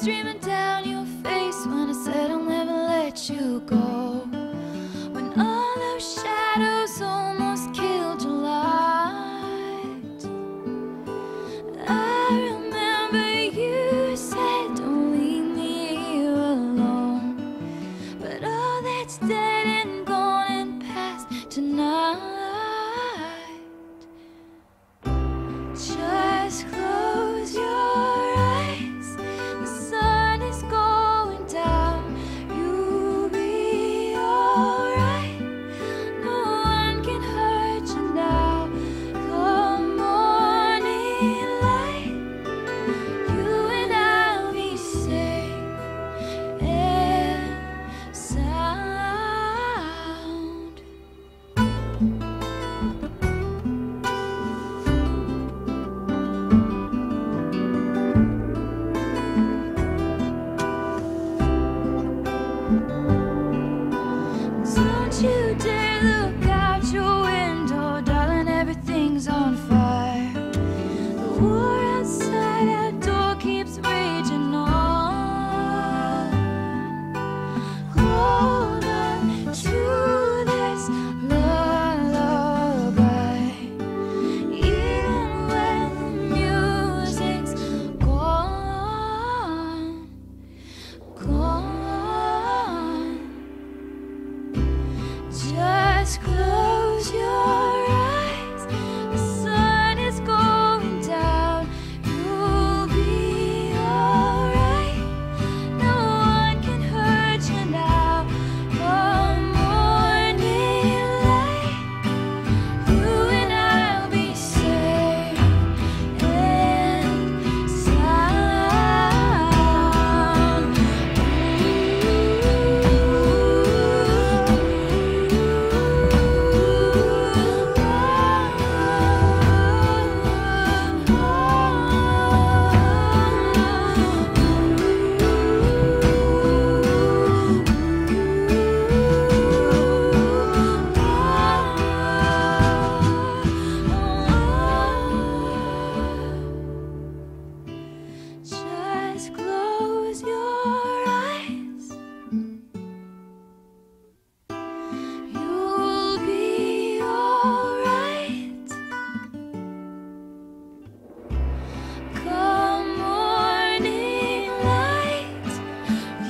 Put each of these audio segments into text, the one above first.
streaming down your face when I said I'll never let you go. When all those shadows almost killed your light. I remember you said, Don't leave me here alone. But all that's dead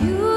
You